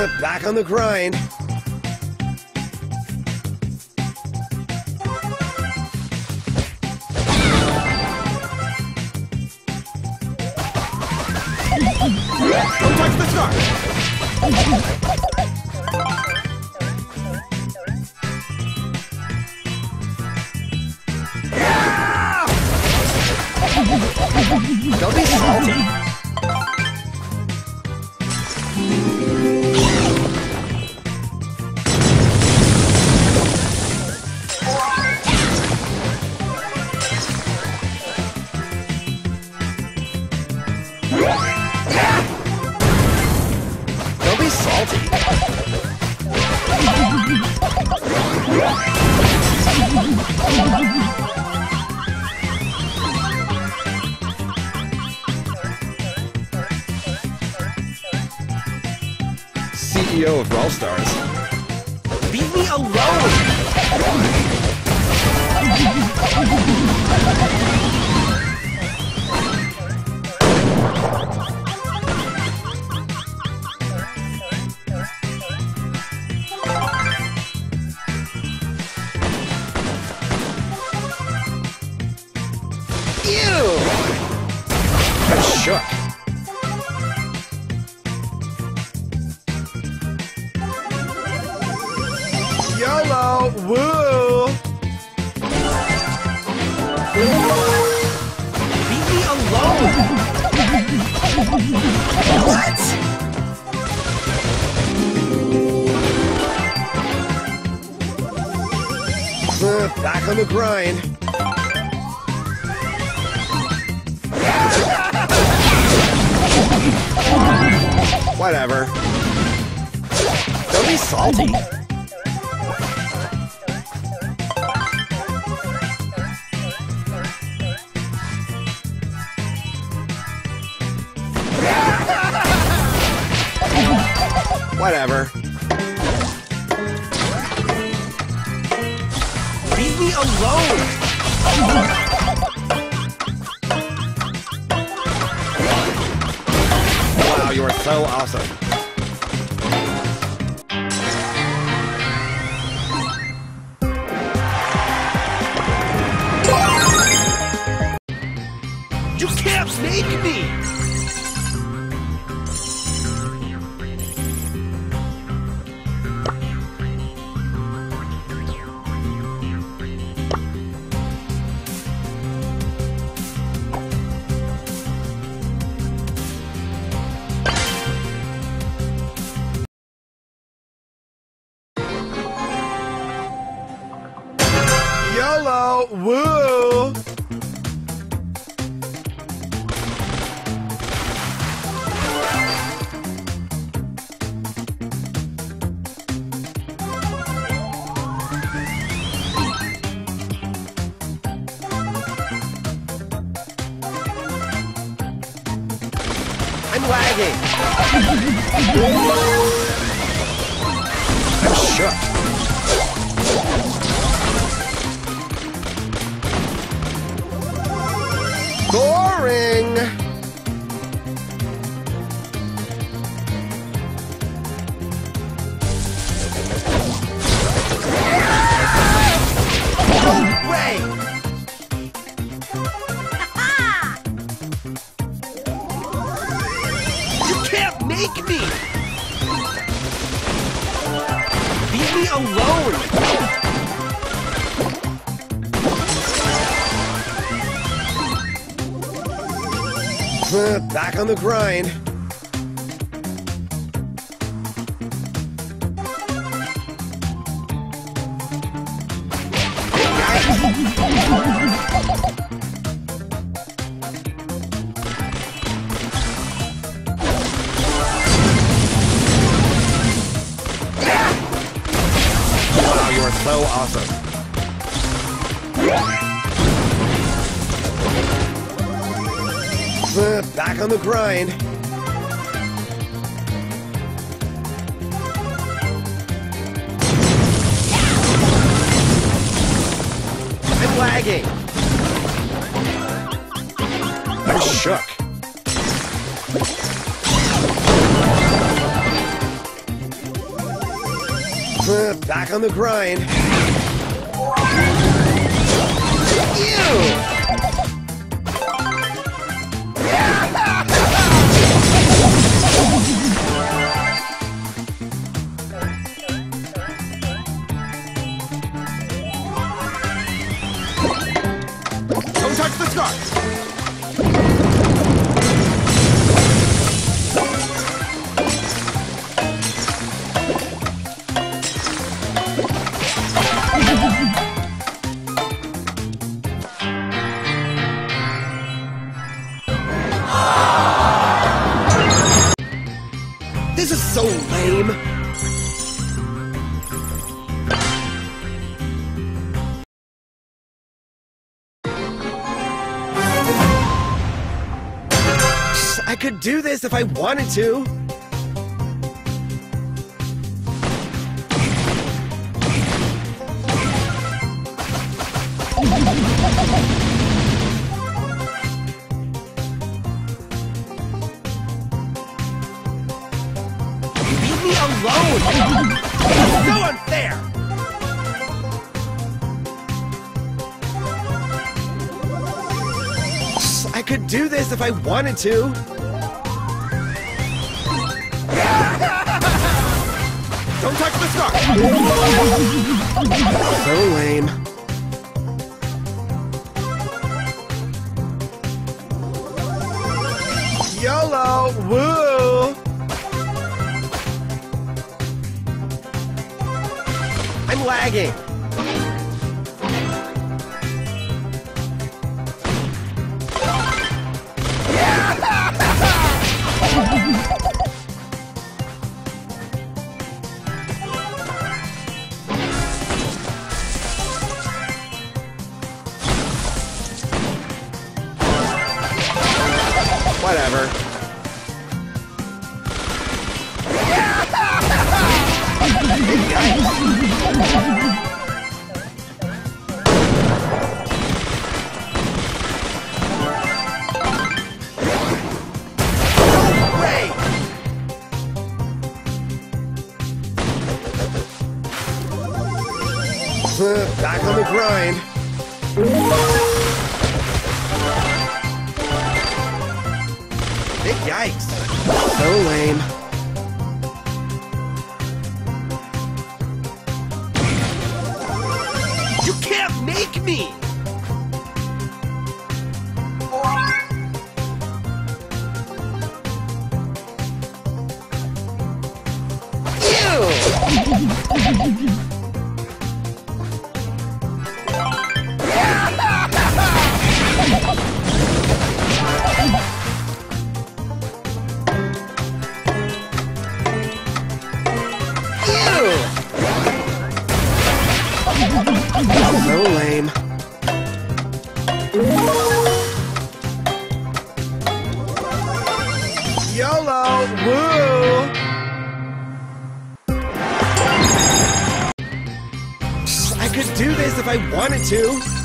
Back on the grind. Don't touch the star! Don't be salty. CEO of Brawl Stars. Leave me alone! Shook. Back on the grind. Whatever. Don't be salty. Whatever. Alone! Wow, you are so awesome. YOLO! Woo! I'm. Boring. You can't make me! Leave me alone! Back on the grind. Wow, you are so awesome. Back on the grind. I'm lagging. I'm shook. Back on the grind. This is so lame. Do this if I wanted to. Leave me alone! So unfair! I could do this if I wanted to. The! So lame. YOLO! Woo! I'm lagging. Whatever. Back on the grind. Big yikes! So lame. You can't make me! Ew! Ew! Do this if I wanted to.